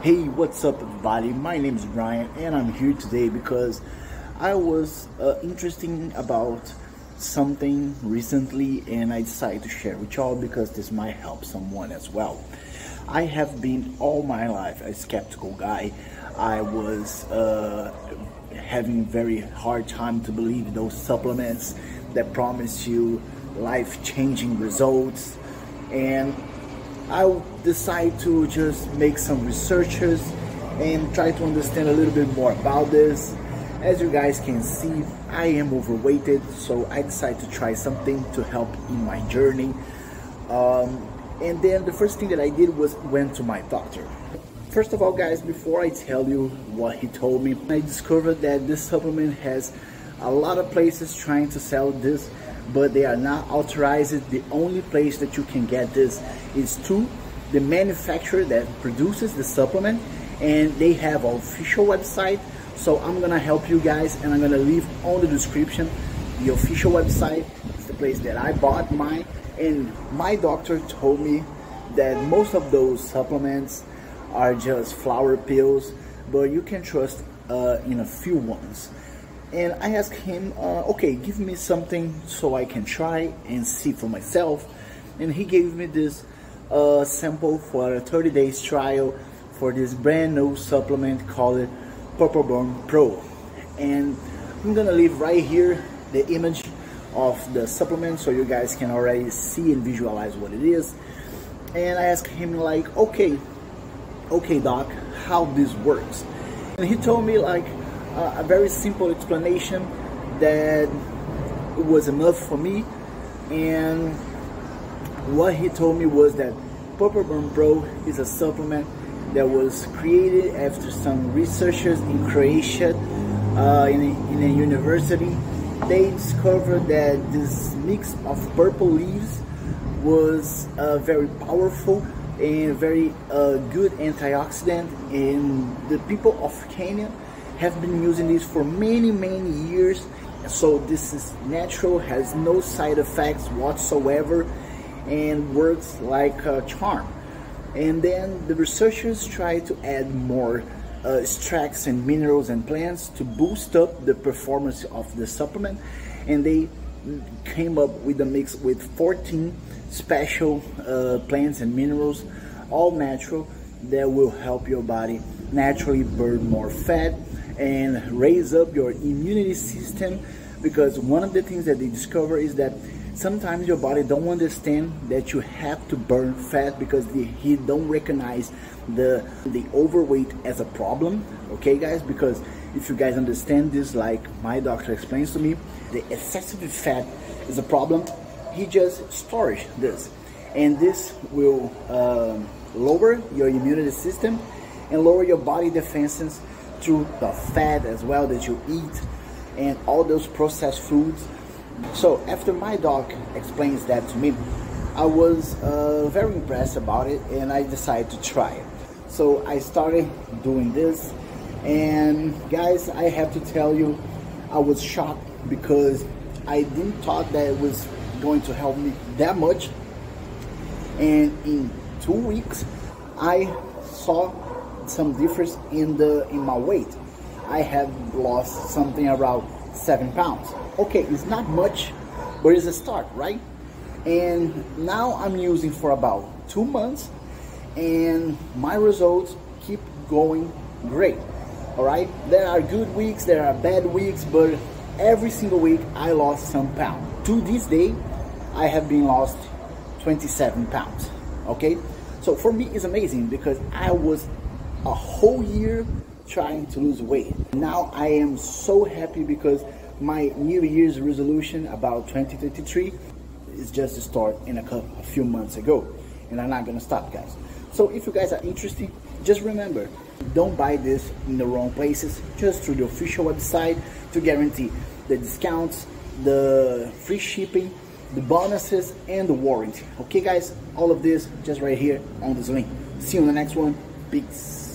Hey, what's up, everybody? My name is Brian, and I'm here today because I was uh, interested about something recently, and I decided to share with y'all because this might help someone as well. I have been all my life a skeptical guy. I was uh, having very hard time to believe those supplements that promise you life-changing results, and I decided to just make some researches and try to understand a little bit more about this. As you guys can see, I am overweighted, so I decided to try something to help in my journey. Um, and then the first thing that I did was went to my doctor. First of all, guys, before I tell you what he told me, I discovered that this supplement has a lot of places trying to sell this but they are not authorized. The only place that you can get this is to the manufacturer that produces the supplement and they have an official website. So I'm gonna help you guys and I'm gonna leave on the description the official website. It's the place that I bought mine and my doctor told me that most of those supplements are just flour pills, but you can trust uh, in a few ones and I asked him, uh, okay, give me something so I can try and see for myself. And he gave me this uh, sample for a 30 days trial for this brand new supplement called Purple Burn Pro. And I'm gonna leave right here the image of the supplement so you guys can already see and visualize what it is. And I asked him like, okay, okay doc, how this works. And he told me like, a very simple explanation that was enough for me. And what he told me was that Purple Burn Pro is a supplement that was created after some researchers in Croatia uh, in, a, in a university. They discovered that this mix of purple leaves was uh, very powerful and very uh, good antioxidant and the people of Kenya have been using this for many many years. So this is natural has no side effects whatsoever and works like a charm. And then the researchers try to add more uh, extracts and minerals and plants to boost up the performance of the supplement. And they came up with a mix with 14 special uh, plants and minerals all natural that will help your body naturally burn more fat and raise up your immunity system because one of the things that they discover is that sometimes your body don't understand that you have to burn fat because they, he don't recognize the the overweight as a problem okay guys? Because if you guys understand this like my doctor explains to me the excessive fat is a problem. He just stores this. And this will um, lower your immunity system and lower your body defenses through the fat as well that you eat and all those processed foods. So after my doc explains that to me, I was uh, very impressed about it and I decided to try it. So I started doing this and guys, I have to tell you, I was shocked because I didn't thought that it was going to help me that much. And in two weeks, I saw some difference in the in my weight. I have lost something around seven pounds. Okay, it's not much, but it's a start, right? And now I'm using for about two months, and my results keep going great. All right, there are good weeks, there are bad weeks, but every single week I lost some pounds. To this day, I have been lost 27 pounds. Okay, so for me it's amazing because I was a whole year trying to lose weight. Now I am so happy because my New Year's resolution about 2023 is just to start in a, couple, a few months ago. And I'm not gonna stop guys. So if you guys are interested, just remember, don't buy this in the wrong places, just through the official website to guarantee the discounts, the free shipping, the bonuses, and the warranty. Okay guys, all of this just right here on this link. See you on the next one. Peace.